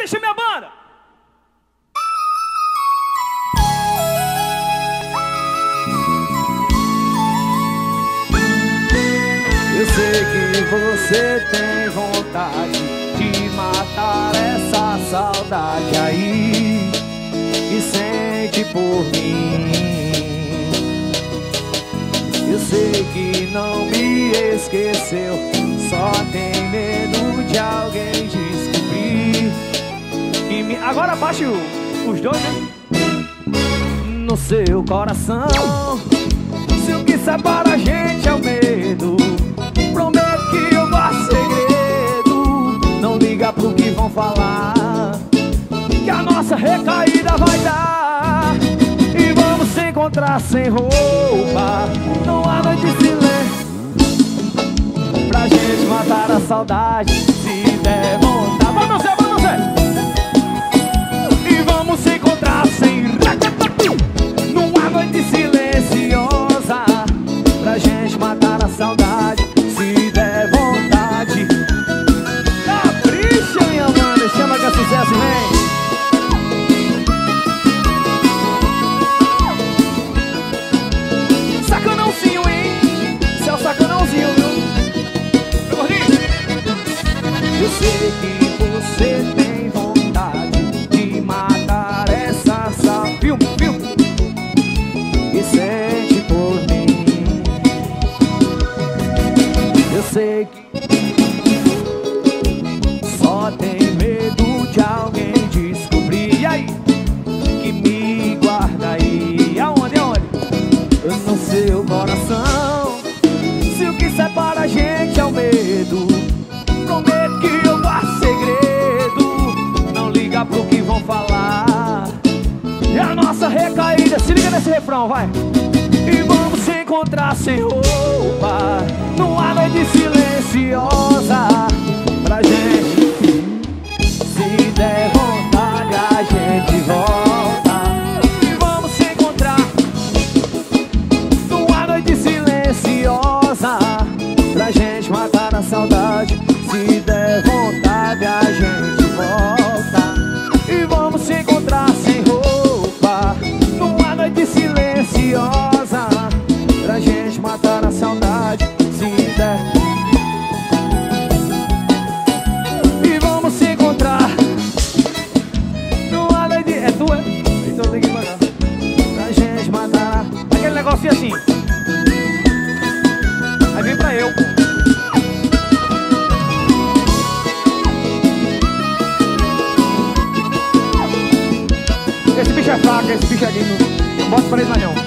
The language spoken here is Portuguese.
Capricha, minha banda! Eu sei que você tem vontade de matar essa saudade aí e sente por mim. Eu sei que não me esqueceu, só tem medo de alguém descobrir Agora baixe os dois, né? No seu coração, se o que separa a gente é o medo. Prometo que eu guardo segredo. Não liga pro que vão falar. Que a nossa recaída vai dar. E vamos se encontrar sem roupa. Não há noite silêncio. Pra gente matar a saudade. Sei que só tem medo de alguém descobrir. E aí? Que me guarda aí. Aonde, aonde? No seu coração. Se o que separa a gente é o medo. Prometo que eu guardo segredo. Não liga pro que vão falar. E a nossa recaída, se liga nesse refrão, vai. E vamos se encontrar sem roupa. Silenciosa. Bota pra ele mais não